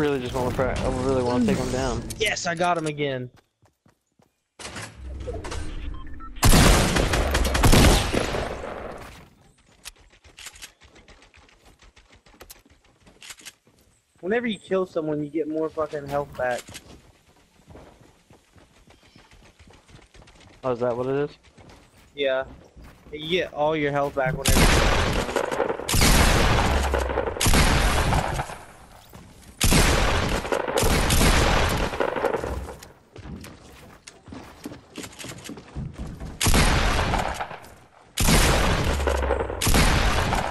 really just want to. I really want to take him down. Yes, I got him again. Whenever you kill someone, you get more fucking health back. Oh, is that what it is? Yeah. You get all your health back whenever.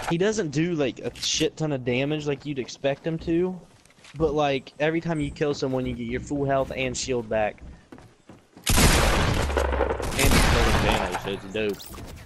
He doesn't do like a shit ton of damage like you'd expect him to, but like every time you kill someone, you get your full health and shield back. And throwing Thanos, so it's dope.